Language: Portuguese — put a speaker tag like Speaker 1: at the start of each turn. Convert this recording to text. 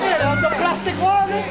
Speaker 1: Herança the plastic né?